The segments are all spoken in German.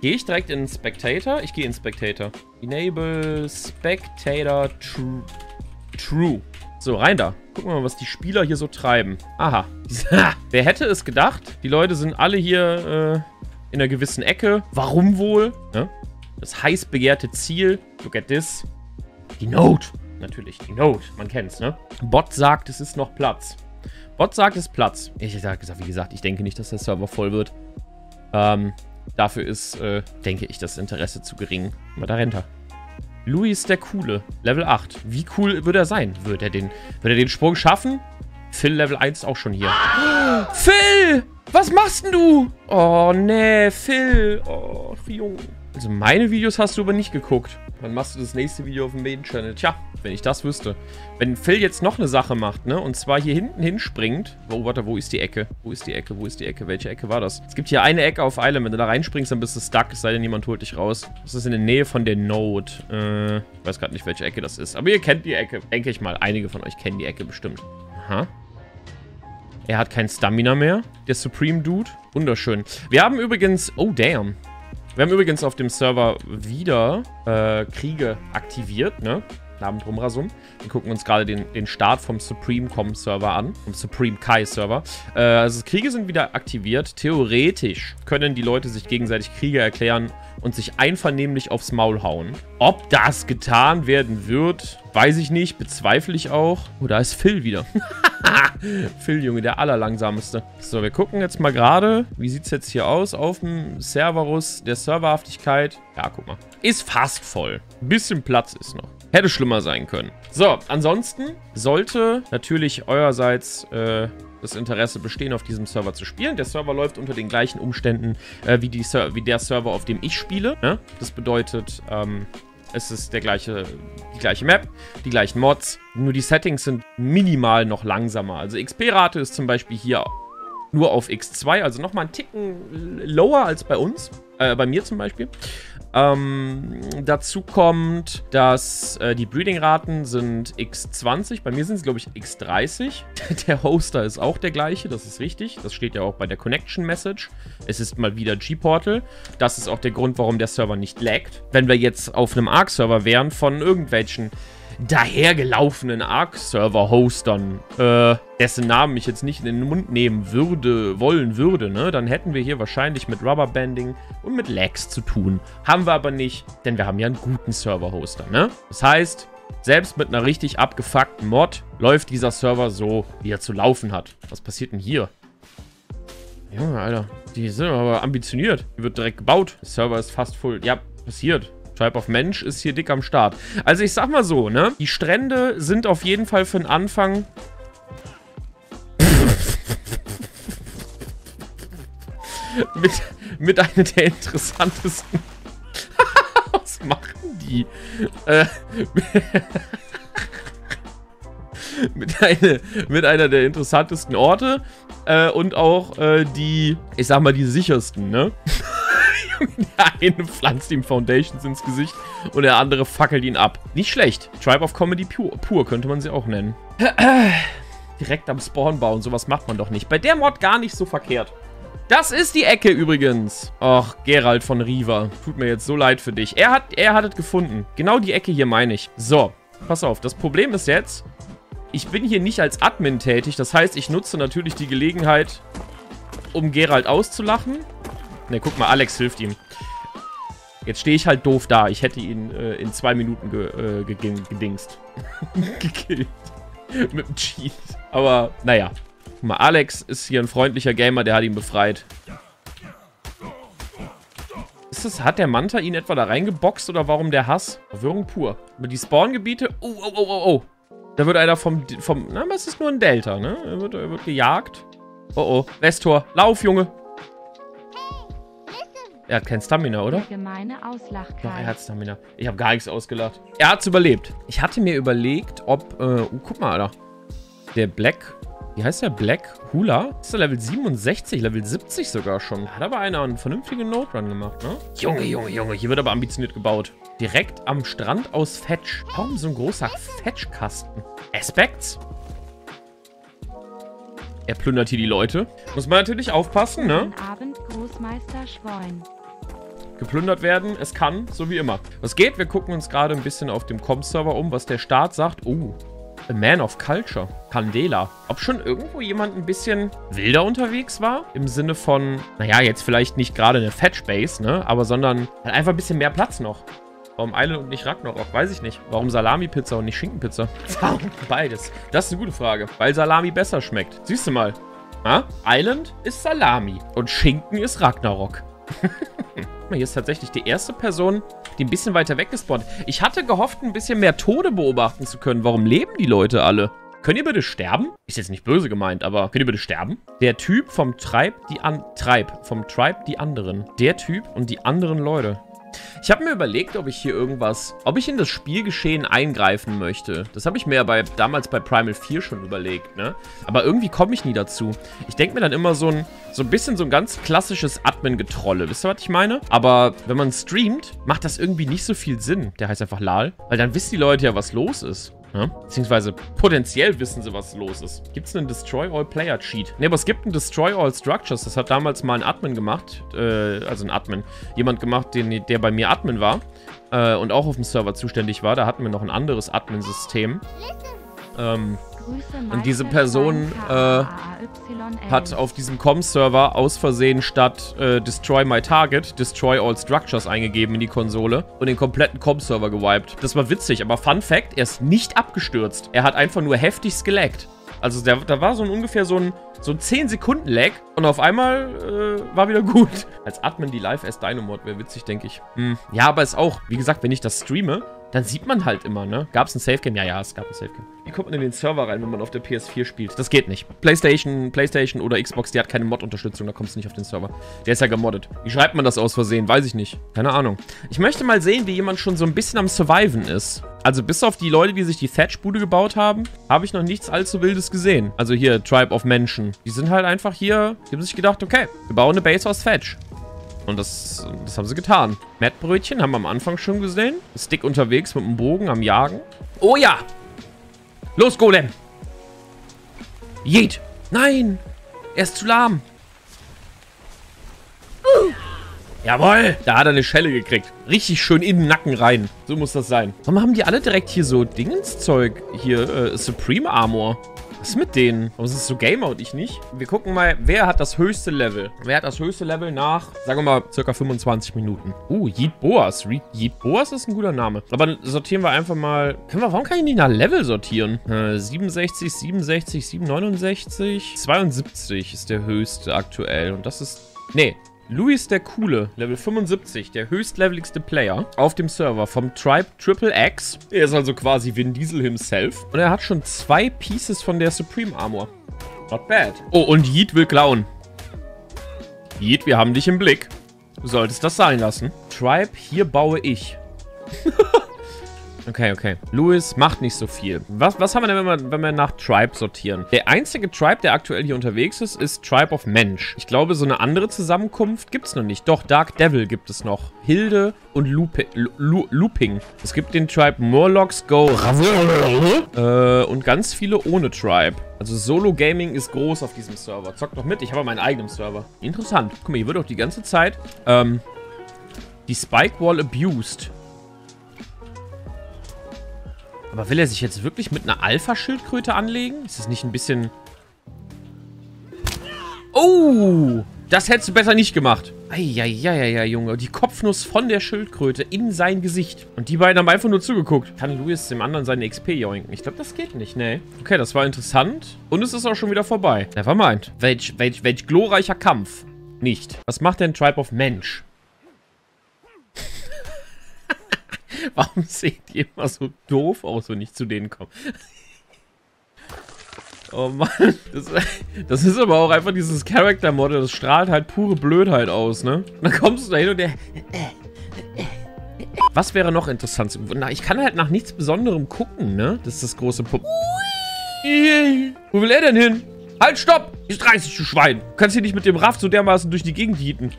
Gehe ich direkt in Spectator? Ich gehe in Spectator. Enable Spectator True. True. So, rein da. Gucken wir mal, was die Spieler hier so treiben. Aha. Wer hätte es gedacht? Die Leute sind alle hier äh, in einer gewissen Ecke. Warum wohl? Ne? Das heiß begehrte Ziel. Look at this. Die Note. Natürlich, die Note. Man kennt's, ne? Bot sagt, es ist noch Platz. Bot sagt, es ist Platz. Ich sag, wie gesagt, ich denke nicht, dass der Server voll wird. Ähm, dafür ist, äh, denke ich, das Interesse zu gering. Aber da rennt er. Louis der Coole. Level 8. Wie cool würde er sein? Würde er den, würde er den Sprung schaffen? Phil Level 1 auch schon hier. Phil! Was machst denn du? Oh, nee, Phil. Oh, Junge. Also meine Videos hast du aber nicht geguckt. Wann machst du das nächste Video auf dem Main-Channel? Tja, wenn ich das wüsste. Wenn Phil jetzt noch eine Sache macht, ne? Und zwar hier hinten hinspringt. Oh, warte, wo ist die Ecke? Wo ist die Ecke? Wo ist die Ecke? Welche Ecke war das? Es gibt hier eine Ecke auf Island. Wenn du da reinspringst, dann bist du stuck. Es sei denn, jemand holt dich raus. Das ist in der Nähe von der Node. Äh, ich weiß gerade nicht, welche Ecke das ist. Aber ihr kennt die Ecke. Denke ich mal. Einige von euch kennen die Ecke bestimmt. Aha. Er hat kein Stamina mehr. Der Supreme Dude. Wunderschön. Wir haben übrigens... Oh, damn. Wir haben übrigens auf dem Server wieder äh, Kriege aktiviert, ne? Namen Drumrasum. Wir gucken uns gerade den, den Start vom Supreme.com Server an, vom Supreme Kai Server. Äh, also Kriege sind wieder aktiviert. Theoretisch können die Leute sich gegenseitig Kriege erklären und sich einvernehmlich aufs Maul hauen. Ob das getan werden wird, weiß ich nicht, bezweifle ich auch. Oh, da ist Phil wieder. Phil, Junge, der allerlangsamste. So, wir gucken jetzt mal gerade, wie sieht es jetzt hier aus auf dem Serverus der Serverhaftigkeit. Ja, guck mal. Ist fast voll. Bisschen Platz ist noch. Hätte schlimmer sein können. So, ansonsten sollte natürlich eurerseits äh, das Interesse bestehen, auf diesem Server zu spielen. Der Server läuft unter den gleichen Umständen äh, wie, die wie der Server, auf dem ich spiele. Ne? Das bedeutet, ähm, es ist der gleiche, die gleiche Map, die gleichen Mods. Nur die Settings sind minimal noch langsamer. Also XP-Rate ist zum Beispiel hier nur auf X2, also nochmal einen Ticken lower als bei uns. Äh, bei mir zum Beispiel. Ähm, dazu kommt, dass äh, die Breeding-Raten sind x20. Bei mir sind es, glaube ich, x30. der Hoster ist auch der gleiche, das ist richtig. Das steht ja auch bei der Connection Message. Es ist mal wieder G-Portal. Das ist auch der Grund, warum der Server nicht laggt. Wenn wir jetzt auf einem Arc-Server wären von irgendwelchen dahergelaufenen Arc-Server-Hostern, äh, dessen Namen ich jetzt nicht in den Mund nehmen würde, wollen würde, ne, dann hätten wir hier wahrscheinlich mit Rubberbanding und mit Lags zu tun. Haben wir aber nicht, denn wir haben ja einen guten Server-Hoster, ne? Das heißt, selbst mit einer richtig abgefuckten Mod läuft dieser Server so, wie er zu laufen hat. Was passiert denn hier? Junge, Alter. Die sind aber ambitioniert. Die wird direkt gebaut. Der Server ist fast voll. Ja, passiert. Tribe of Mensch ist hier dick am Start. Also ich sag mal so, ne? Die Strände sind auf jeden Fall für den Anfang... mit, mit einer der interessantesten... Was machen die? Äh... mit, eine, mit einer der interessantesten Orte äh, und auch äh, die, ich sag mal, die sichersten, ne? Der eine pflanzt ihm Foundations ins Gesicht und der andere fackelt ihn ab. Nicht schlecht. Tribe of Comedy pur, pur könnte man sie auch nennen. Direkt am Spawn bauen, sowas macht man doch nicht. Bei der Mod gar nicht so verkehrt. Das ist die Ecke übrigens. Och, Gerald von Riva. Tut mir jetzt so leid für dich. Er hat, er hat es gefunden. Genau die Ecke hier meine ich. So, pass auf. Das Problem ist jetzt, ich bin hier nicht als Admin tätig. Das heißt, ich nutze natürlich die Gelegenheit, um Gerald auszulachen. Ne, guck mal, Alex hilft ihm. Jetzt stehe ich halt doof da. Ich hätte ihn äh, in zwei Minuten ge, äh, gedingst. Gekillt. Mit dem Cheat. Aber, naja. Guck mal, Alex ist hier ein freundlicher Gamer, der hat ihn befreit. Ist das, hat der Manta ihn etwa da reingeboxt oder warum der Hass? Verwirrung pur. Aber die Spawngebiete... Oh, oh, oh, oh, oh. Da wird einer vom... vom na, aber es ist nur ein Delta, ne? Er wird, er wird gejagt. Oh, oh. Westtor. Lauf, Junge. Er hat kein Stamina, oder? Doch, er hat Stamina. Ich habe gar nichts ausgelacht. Er hat's überlebt. Ich hatte mir überlegt, ob... Äh, oh, guck mal, Alter. Der Black... Wie heißt der? Black Hula? Ist der Level 67, Level 70 sogar schon. Hat aber einer einen vernünftigen Node-Run gemacht, ne? Junge, Junge, Junge. Hier wird aber ambitioniert gebaut. Direkt am Strand aus Fetch. Warum so ein großer Fetch-Kasten? Aspects? Er plündert hier die Leute. Muss man natürlich aufpassen, ne? Guten Abend, Großmeister Schwein. Geplündert werden. Es kann, so wie immer. Was geht? Wir gucken uns gerade ein bisschen auf dem Com-Server um, was der Staat sagt. Oh, A Man of Culture. Candela. Ob schon irgendwo jemand ein bisschen wilder unterwegs war? Im Sinne von, naja, jetzt vielleicht nicht gerade eine Fetch-Base, ne? Aber sondern halt einfach ein bisschen mehr Platz noch. Warum Island und nicht Ragnarok? Weiß ich nicht. Warum Salami-Pizza und nicht Schinkenpizza? Warum beides? Das ist eine gute Frage. Weil Salami besser schmeckt. Siehst du mal. Ja? Island ist Salami und Schinken ist Ragnarok. Hier ist tatsächlich die erste Person, die ein bisschen weiter weg gespawnt. Ich hatte gehofft, ein bisschen mehr Tode beobachten zu können. Warum leben die Leute alle? Könnt ihr bitte sterben? Ist jetzt nicht böse gemeint, aber könnt ihr bitte sterben? Der Typ vom Treib die an Treib, vom Tribe die anderen. Der Typ und die anderen Leute. Ich habe mir überlegt, ob ich hier irgendwas, ob ich in das Spielgeschehen eingreifen möchte. Das habe ich mir ja bei, damals bei Primal 4 schon überlegt, ne? Aber irgendwie komme ich nie dazu. Ich denke mir dann immer so ein, so ein bisschen so ein ganz klassisches Admin-Getrolle. Wisst ihr, was ich meine? Aber wenn man streamt, macht das irgendwie nicht so viel Sinn. Der heißt einfach Lal. Weil dann wissen die Leute ja, was los ist. Ja? Beziehungsweise potenziell wissen sie, was los ist. Gibt es einen Destroy All Player Cheat? Ne, aber es gibt einen Destroy All Structures. Das hat damals mal ein Admin gemacht. Äh, also ein Admin. Jemand gemacht, den, der bei mir Admin war. Äh, und auch auf dem Server zuständig war. Da hatten wir noch ein anderes Admin-System. Ähm, und diese Person äh, hat auf diesem Com-Server aus Versehen statt äh, Destroy My Target Destroy All Structures eingegeben in die Konsole und den kompletten Com-Server gewiped. Das war witzig, aber Fun Fact, er ist nicht abgestürzt. Er hat einfach nur heftig geleckt. Also der, da war so ein, ungefähr so ein, so ein 10-Sekunden-Lag und auf einmal äh, war wieder gut. Als Admin die Live S Dynamod wäre witzig, denke ich. Hm. Ja, aber ist auch, wie gesagt, wenn ich das streame, dann sieht man halt immer, ne? Gab es ein Safe-Game? Ja, ja, es gab ein Safe-Game. Wie kommt man in den Server rein, wenn man auf der PS4 spielt? Das geht nicht. PlayStation, PlayStation oder Xbox, die hat keine Mod-Unterstützung, da kommst du nicht auf den Server. Der ist ja gemoddet. Wie schreibt man das aus Versehen? Weiß ich nicht. Keine Ahnung. Ich möchte mal sehen, wie jemand schon so ein bisschen am Surviven ist. Also bis auf die Leute, die sich die Thatch-Bude gebaut haben, habe ich noch nichts allzu Wildes gesehen. Also hier, Tribe of Menschen. Die sind halt einfach hier, die haben sich gedacht, okay, wir bauen eine Base aus Thatch. Und das, das haben sie getan. Mettbrötchen haben wir am Anfang schon gesehen. Stick unterwegs mit dem Bogen am Jagen. Oh ja! Los, Golem! Jeet! Nein! Er ist zu lahm. Uh. Jawohl! Da hat er eine Schelle gekriegt. Richtig schön in den Nacken rein. So muss das sein. Warum haben die alle direkt hier so Dingenszeug? Hier, äh, Supreme Armor. Was ist mit denen? Warum ist es so Gamer und ich nicht? Wir gucken mal, wer hat das höchste Level? Wer hat das höchste Level nach, sagen wir mal, circa 25 Minuten? Uh, Yeet Boas. Yeet Boas ist ein guter Name. Aber sortieren wir einfach mal... Können wir, warum kann ich nicht nach Level sortieren? Äh, 67, 67, 769, 72 ist der höchste aktuell. Und das ist... Nee, Luis der Coole, Level 75, der höchstleveligste Player auf dem Server vom Tribe Triple X. Er ist also quasi Vin Diesel himself. Und er hat schon zwei Pieces von der Supreme Armor. Not bad. Oh, und Yeet will klauen. Yeet, wir haben dich im Blick. Du solltest das sein lassen. Tribe, hier baue ich. Okay, okay. Louis macht nicht so viel. Was, was haben wir denn, wenn wir, wenn wir nach Tribe sortieren? Der einzige Tribe, der aktuell hier unterwegs ist, ist Tribe of Mensch. Ich glaube, so eine andere Zusammenkunft gibt es noch nicht. Doch, Dark Devil gibt es noch. Hilde und Lupi Lu Looping. Es gibt den Tribe Morlocks Go äh, und ganz viele ohne Tribe. Also Solo Gaming ist groß auf diesem Server. Zockt doch mit, ich habe meinen eigenen Server. Interessant. Guck mal, hier wird auch die ganze Zeit ähm, die Spike Wall abused. Aber will er sich jetzt wirklich mit einer Alpha-Schildkröte anlegen? Ist das nicht ein bisschen... Oh! Das hättest du besser nicht gemacht. Eieieiei, Junge. Die Kopfnuss von der Schildkröte in sein Gesicht. Und die beiden haben einfach nur zugeguckt. Kann Louis dem anderen seine XP joinken? Ich glaube, das geht nicht, ne? Okay, das war interessant. Und es ist auch schon wieder vorbei. Nevermind. Welch, welch, welch glorreicher Kampf. Nicht. Was macht denn Tribe of Mensch? Warum sehen die immer so doof aus, wenn ich zu denen komme? Oh Mann, das, das, ist aber auch einfach dieses Character-Model, das strahlt halt pure Blödheit aus, ne? Und dann kommst du da hin und der... Was wäre noch interessant? Na, ich kann halt nach nichts Besonderem gucken, ne? Das ist das große Pup... Wo will er denn hin? Halt, stopp! Ich 30, du Schwein! Du kannst hier nicht mit dem Raff so dermaßen durch die Gegend jieten.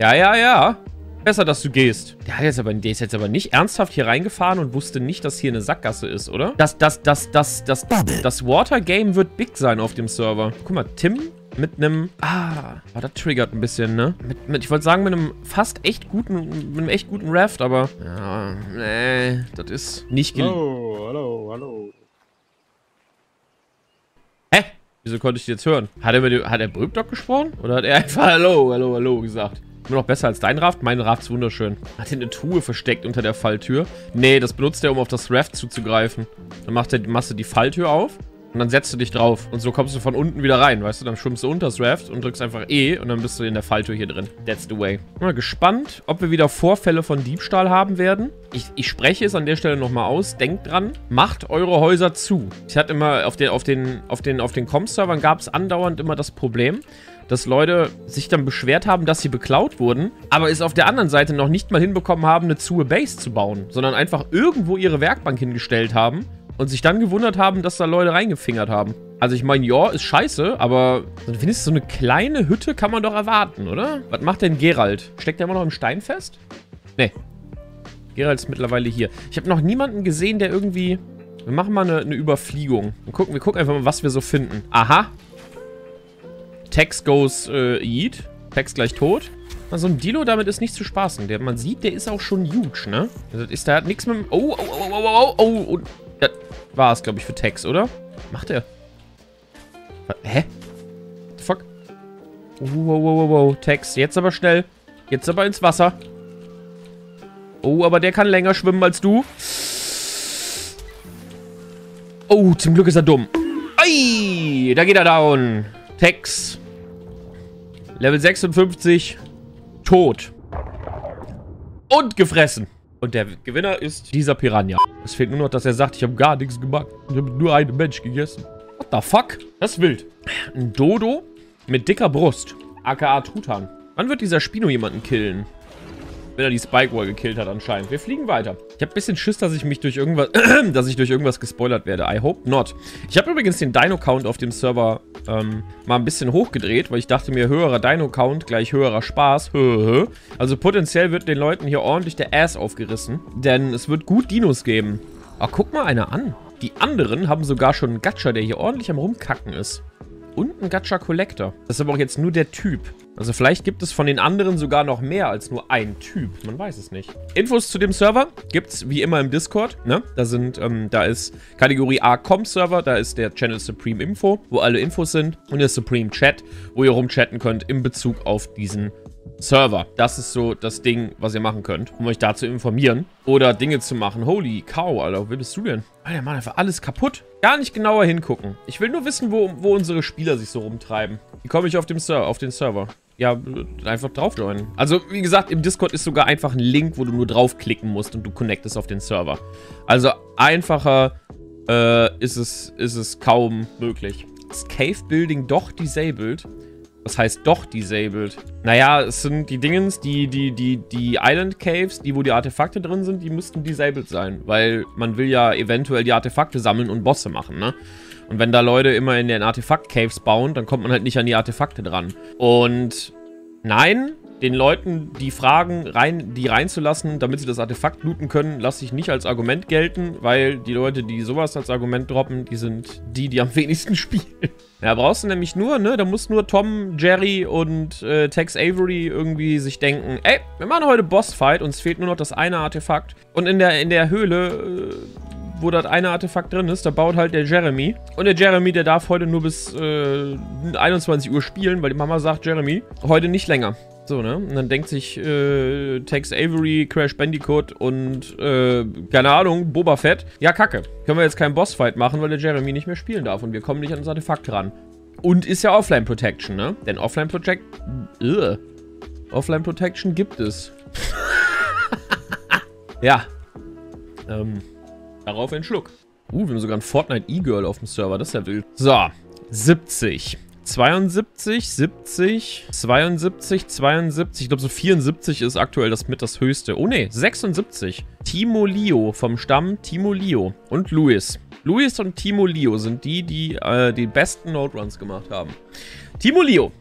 Ja, ja, ja. Besser, dass du gehst. Der, hat jetzt aber, der ist jetzt aber nicht ernsthaft hier reingefahren und wusste nicht, dass hier eine Sackgasse ist, oder? Das, das, das, das, das, das Water Game wird big sein auf dem Server. Guck mal, Tim mit einem... Ah, oh, das triggert ein bisschen, ne? Mit, mit, ich wollte sagen, mit einem fast echt guten, mit einem echt guten Raft, aber... Ja, nee, das ist nicht... Hallo, hallo, hallo. Hä? Wieso konnte ich die jetzt hören? Hat er, mit dem, hat er Brückdock gesprochen? Oder hat er einfach Hallo, Hallo, Hallo gesagt? Immer noch besser als dein Raft? Mein Raft ist wunderschön. Hat er eine Truhe versteckt unter der Falltür? Nee, das benutzt er, um auf das Raft zuzugreifen. Dann macht er, machst du die Falltür auf und dann setzt du dich drauf. Und so kommst du von unten wieder rein, weißt du? Dann schwimmst du unter das Raft und drückst einfach E und dann bist du in der Falltür hier drin. That's the way. Mal gespannt, ob wir wieder Vorfälle von Diebstahl haben werden. Ich, ich spreche es an der Stelle nochmal aus. Denkt dran, macht eure Häuser zu. Ich hatte immer auf den, auf den, auf den, auf den Com-Servern gab es andauernd immer das Problem, dass Leute sich dann beschwert haben, dass sie beklaut wurden, aber es auf der anderen Seite noch nicht mal hinbekommen haben, eine Zue Base zu bauen, sondern einfach irgendwo ihre Werkbank hingestellt haben und sich dann gewundert haben, dass da Leute reingefingert haben. Also ich meine, ja, ist scheiße, aber wenigstens so eine kleine Hütte kann man doch erwarten, oder? Was macht denn Gerald? Steckt der immer noch im Stein fest? Nee. Gerald ist mittlerweile hier. Ich habe noch niemanden gesehen, der irgendwie... Wir machen mal eine, eine Überfliegung. Und gucken, wir gucken einfach mal, was wir so finden. Aha. Tex goes äh, eat. Tex gleich tot. So ein Dilo, damit ist nicht zu spaßen. Der, man sieht, der ist auch schon huge, ne? Also ist da nichts mit dem... Oh, oh, oh, oh, oh, oh, oh. Und das war es, glaube ich, für Tex, oder? Macht er? Hä? What the fuck? Oh, wow, wow, wow, wow. Tex, jetzt aber schnell. Jetzt aber ins Wasser. Oh, aber der kann länger schwimmen als du. Oh, zum Glück ist er dumm. Ei, da geht er down. Tex. Level 56. Tot. Und gefressen. Und der Gewinner ist dieser Piranha. Es fehlt nur noch, dass er sagt, ich habe gar nichts gemacht. Ich habe nur einen Mensch gegessen. What the fuck? Das ist wild. Ein Dodo mit dicker Brust. AKA Truthahn. Wann wird dieser Spino jemanden killen? Wenn er die Spike Wall gekillt hat anscheinend. Wir fliegen weiter. Ich habe ein bisschen Schiss, dass ich mich durch irgendwas, dass ich durch irgendwas gespoilert werde. I hope not. Ich habe übrigens den Dino-Count auf dem Server ähm, mal ein bisschen hochgedreht, weil ich dachte mir, höherer Dino-Count gleich höherer Spaß. Also potenziell wird den Leuten hier ordentlich der Ass aufgerissen. Denn es wird gut Dinos geben. Ach, guck mal einer an. Die anderen haben sogar schon einen Gacha, der hier ordentlich am Rumkacken ist. Und ein Gacha Collector. Das ist aber auch jetzt nur der Typ. Also vielleicht gibt es von den anderen sogar noch mehr als nur ein Typ. Man weiß es nicht. Infos zu dem Server gibt es wie immer im Discord. Ne? Da sind, ähm, da ist Kategorie A Com Server, da ist der Channel Supreme Info, wo alle Infos sind. Und der Supreme Chat, wo ihr rumchatten könnt in Bezug auf diesen Server. Das ist so das Ding, was ihr machen könnt, um euch da zu informieren. Oder Dinge zu machen. Holy cow, Alter, wer bist du denn? Alter, Mann, einfach alles kaputt. Gar nicht genauer hingucken. Ich will nur wissen, wo, wo unsere Spieler sich so rumtreiben. Wie komme ich auf, dem Ser auf den Server? Ja, einfach drauf joinen. Also, wie gesagt, im Discord ist sogar einfach ein Link, wo du nur draufklicken musst und du connectest auf den Server. Also, einfacher äh, ist, es, ist es kaum möglich. Ist Cave Building doch disabled? Was heißt doch disabled? Naja, es sind die Dingens, die, die, die, die Island Caves, die, wo die Artefakte drin sind, die müssten disabled sein. Weil man will ja eventuell die Artefakte sammeln und Bosse machen, ne? Und wenn da Leute immer in den Artefakt-Caves bauen, dann kommt man halt nicht an die Artefakte dran. Und nein, den Leuten die Fragen rein, die reinzulassen, damit sie das Artefakt looten können, lasse ich nicht als Argument gelten, weil die Leute, die sowas als Argument droppen, die sind die, die am wenigsten spielen. Ja, brauchst du nämlich nur, ne? Da muss nur Tom, Jerry und äh, Tex Avery irgendwie sich denken, ey, wir machen heute Bossfight, uns fehlt nur noch das eine Artefakt. Und in der, in der Höhle, äh, wo das eine Artefakt drin ist, da baut halt der Jeremy. Und der Jeremy, der darf heute nur bis äh, 21 Uhr spielen, weil die Mama sagt, Jeremy, heute nicht länger. So, ne? Und dann denkt sich äh, Tex Avery, Crash Bandicoot und, äh, keine Ahnung, Boba Fett, ja, kacke. Können wir jetzt keinen Bossfight machen, weil der Jeremy nicht mehr spielen darf und wir kommen nicht an das Artefakt ran. Und ist ja Offline Protection, ne? Denn Offline Protection, Offline Protection gibt es. ja. Ähm, darauf ein Schluck. Uh, wir haben sogar ein Fortnite E-Girl auf dem Server, das ist ja wild. So, 70. 72, 70, 72, 72. Ich glaube, so 74 ist aktuell das mit das höchste. Oh ne, 76. Timo Leo vom Stamm Timo Leo und Luis. Luis und Timo Leo sind die, die äh, die besten Note Runs gemacht haben. Timo Leo,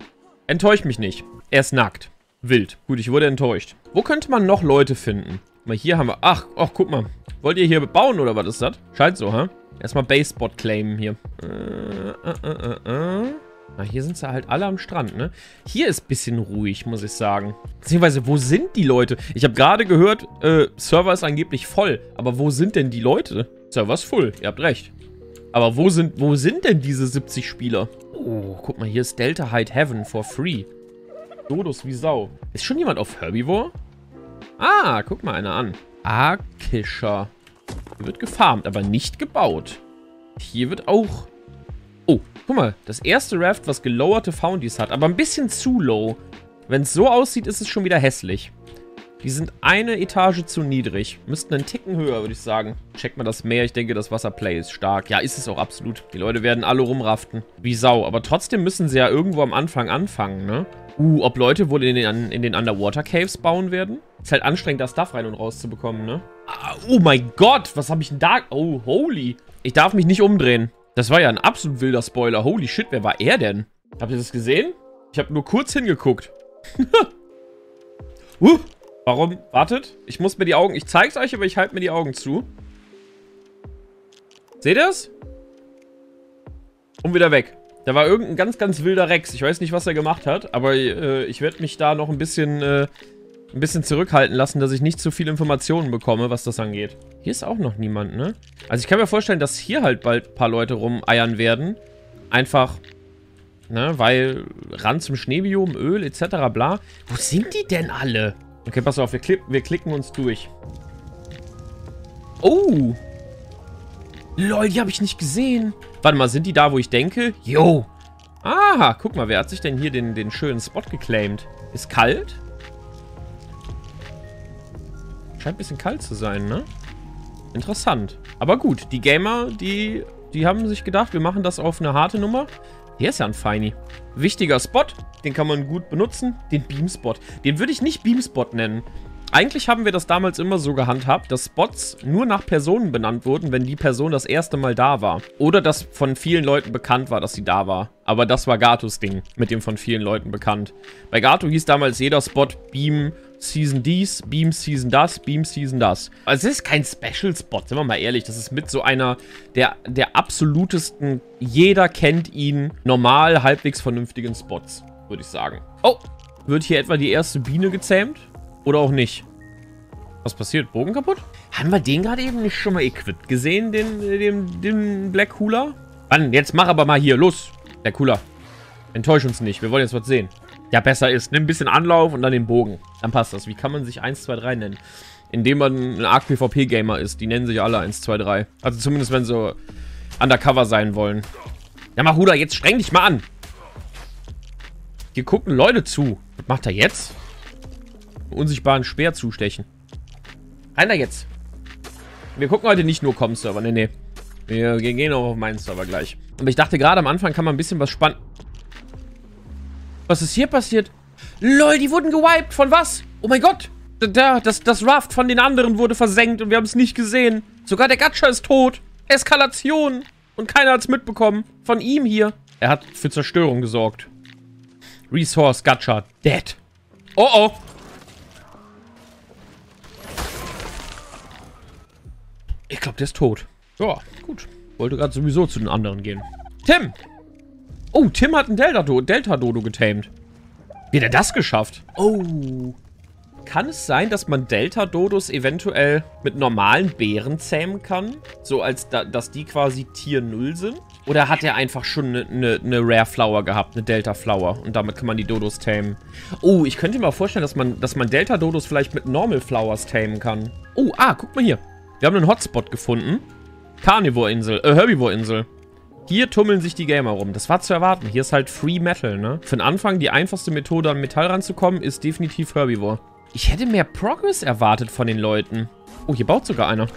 enttäuscht mich nicht. Er ist nackt. Wild. Gut, ich wurde enttäuscht. Wo könnte man noch Leute finden? Mal hier haben wir... Ach, ach, guck mal. Wollt ihr hier bauen oder was ist das? Scheint so, hä? Erstmal Base Spot claimen hier. Äh, äh, äh, äh. Na, hier sind sie halt alle am Strand, ne? Hier ist ein bisschen ruhig, muss ich sagen. Beziehungsweise, wo sind die Leute? Ich habe gerade gehört, äh, Server ist angeblich voll. Aber wo sind denn die Leute? Server ist full, ihr habt recht. Aber wo sind, wo sind denn diese 70 Spieler? Oh, guck mal, hier ist Delta Hide Heaven for free. Dodos wie Sau. Ist schon jemand auf Herbivore? Ah, guck mal einer an. Arkischer. Hier wird gefarmt, aber nicht gebaut. Hier wird auch... Guck mal. Das erste Raft, was gelowerte Foundies hat, aber ein bisschen zu low. Wenn es so aussieht, ist es schon wieder hässlich. Die sind eine Etage zu niedrig. Müssten einen Ticken höher, würde ich sagen. Checkt mal das Meer. Ich denke, das Wasserplay ist stark. Ja, ist es auch absolut. Die Leute werden alle rumraften. Wie Sau. Aber trotzdem müssen sie ja irgendwo am Anfang anfangen, ne? Uh, ob Leute wohl in den, in den Underwater Caves bauen werden? Ist halt anstrengend, das Stuff rein und raus zu bekommen, ne? Ah, oh mein Gott, was habe ich denn da? Oh, holy. Ich darf mich nicht umdrehen. Das war ja ein absolut wilder Spoiler. Holy shit, wer war er denn? Habt ihr das gesehen? Ich habe nur kurz hingeguckt. uh. Warum? Wartet. Ich muss mir die Augen... Ich zeig's euch, aber ich halte mir die Augen zu. Seht ihr es? Und wieder weg. Da war irgendein ganz, ganz wilder Rex. Ich weiß nicht, was er gemacht hat, aber äh, ich werde mich da noch ein bisschen, äh, ein bisschen zurückhalten lassen, dass ich nicht zu viele Informationen bekomme, was das angeht. Hier ist auch noch niemand, ne? Also ich kann mir vorstellen, dass hier halt bald ein paar Leute rumeiern werden. Einfach, ne, weil ran zum Schneebiom, Öl etc. bla. Wo sind die denn alle? Okay, pass auf, wir, klick, wir klicken uns durch. Oh! Lol, die habe ich nicht gesehen. Warte mal, sind die da, wo ich denke? Jo! Aha, guck mal, wer hat sich denn hier den, den schönen Spot geclaimed? Ist kalt? Scheint ein bisschen kalt zu sein, ne? Interessant. Aber gut, die Gamer, die, die haben sich gedacht, wir machen das auf eine harte Nummer. Hier ist ja ein Feini. Wichtiger Spot, den kann man gut benutzen. Den Beamspot. Den würde ich nicht Beamspot nennen. Eigentlich haben wir das damals immer so gehandhabt, dass Spots nur nach Personen benannt wurden, wenn die Person das erste Mal da war. Oder dass von vielen Leuten bekannt war, dass sie da war. Aber das war Gatos Ding, mit dem von vielen Leuten bekannt. Bei Gato hieß damals jeder Spot Beam Season dies, Beam Season das, Beam Season das. Also es ist kein Special Spot, sind wir mal ehrlich. Das ist mit so einer der, der absolutesten, jeder kennt ihn, normal, halbwegs vernünftigen Spots, würde ich sagen. Oh, wird hier etwa die erste Biene gezähmt? Oder auch nicht. Was passiert? Bogen kaputt? Haben wir den gerade eben nicht schon mal equipped gesehen, den, den, den Black Cooler? Mann, jetzt mach aber mal hier. Los, Black Cooler. Enttäusch uns nicht. Wir wollen jetzt was sehen. Ja, besser ist. Nimm ein bisschen Anlauf und dann den Bogen. Dann passt das. Wie kann man sich 1, 2, 3 nennen? Indem man ein Arc PvP-Gamer ist. Die nennen sich alle 1, 2, 3. Also zumindest, wenn sie undercover sein wollen. Ja, Mahuda, jetzt streng dich mal an. Hier gucken Leute zu. Was macht er jetzt? unsichtbaren Speer zustechen. Rein da jetzt. Wir gucken heute nicht nur Com-Server. Nee, nee. Wir gehen auch auf meinen Server gleich. Aber ich dachte gerade am Anfang kann man ein bisschen was spannen. Was ist hier passiert? Lol, die wurden gewiped. Von was? Oh mein Gott. Da, das, das Raft von den anderen wurde versenkt und wir haben es nicht gesehen. Sogar der Gatscha ist tot. Eskalation. Und keiner hat es mitbekommen. Von ihm hier. Er hat für Zerstörung gesorgt. Resource Gatscha dead. Oh oh. Ich glaube, der ist tot. Ja, gut. Wollte gerade sowieso zu den anderen gehen. Tim! Oh, Tim hat einen Delta-Dodo Delta getamed. Wie hat er das geschafft? Oh. Kann es sein, dass man Delta-Dodos eventuell mit normalen Bären zähmen kann? So als da, dass die quasi Tier 0 sind? Oder hat er einfach schon eine ne, ne Rare Flower gehabt, eine Delta Flower? Und damit kann man die Dodos tamen. Oh, ich könnte mir mal vorstellen, dass man, dass man Delta-Dodos vielleicht mit Normal Flowers tamen kann. Oh, ah, guck mal hier. Wir haben einen Hotspot gefunden. Carnivore-Insel, äh, Herbivore-Insel. Hier tummeln sich die Gamer rum. Das war zu erwarten. Hier ist halt Free Metal, ne? Für den Anfang die einfachste Methode, an Metall ranzukommen, ist definitiv Herbivore. Ich hätte mehr Progress erwartet von den Leuten. Oh, hier baut sogar einer.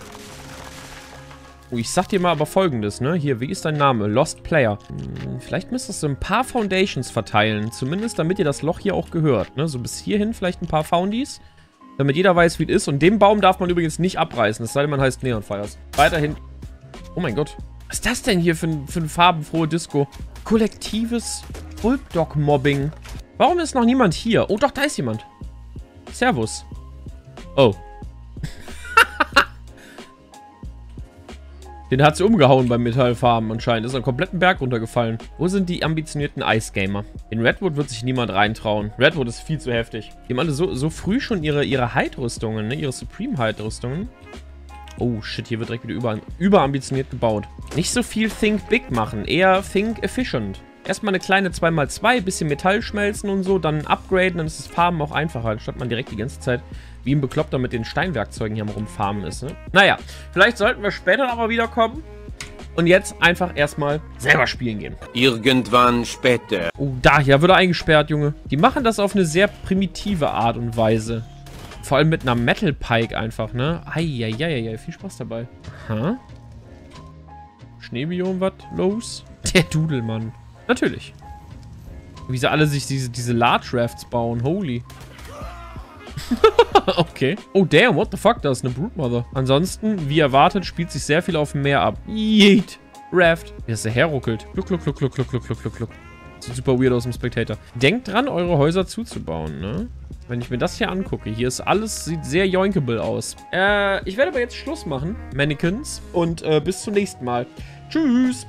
Oh, ich sag dir mal aber folgendes, ne? Hier, wie ist dein Name? Lost Player. Hm, vielleicht müsstest du ein paar Foundations verteilen. Zumindest, damit ihr das Loch hier auch gehört, ne? So bis hierhin vielleicht ein paar Foundies. Damit jeder weiß, wie es ist. Und den Baum darf man übrigens nicht abreißen. Es sei denn, man heißt Neon Fires. Weiterhin. Oh mein Gott. Was ist das denn hier für, für ein farbenfrohe Disco? Kollektives Bulldog-Mobbing. Warum ist noch niemand hier? Oh doch, da ist jemand. Servus. Oh. Den hat sie umgehauen beim Metallfarmen anscheinend. Ist einen kompletten Berg runtergefallen. Wo sind die ambitionierten Ice-Gamer? In Redwood wird sich niemand reintrauen. Redwood ist viel zu heftig. Die haben alle so, so früh schon ihre, ihre Hide-Rüstungen, ne? Ihre Supreme-Hide-Rüstungen. Oh, shit, hier wird direkt wieder über, überambitioniert gebaut. Nicht so viel Think Big machen, eher Think Efficient. Erstmal eine kleine 2x2, bisschen Metall schmelzen und so, dann upgraden, dann ist das Farmen auch einfacher, anstatt man direkt die ganze Zeit wie ein Bekloppter mit den Steinwerkzeugen hier am rumfarmen ist. Ne? Naja, vielleicht sollten wir später nochmal wiederkommen. Und jetzt einfach erstmal selber spielen gehen. Irgendwann später. Oh, da, hier wird er eingesperrt, Junge. Die machen das auf eine sehr primitive Art und Weise. Vor allem mit einer Metal Pike einfach, ne? Eieieiei, viel Spaß dabei. Hä? Schneebiom, was? Los? Der Dudelmann. Natürlich. Wie sie alle sich diese, diese Large Rafts bauen. Holy. okay. Oh, damn, what the fuck, da ist eine Broodmother. Ansonsten, wie erwartet, spielt sich sehr viel auf dem Meer ab. Yeet. Raft. Wie das da herruckelt. Gluck, gluck, gluck, gluck, gluck, gluck, gluck, gluck. Sieht super weird aus dem Spectator. Denkt dran, eure Häuser zuzubauen, ne? Wenn ich mir das hier angucke, hier ist alles, sieht sehr joinkable aus. Äh, ich werde aber jetzt Schluss machen, Mannequins. Und äh, bis zum nächsten Mal. Tschüss.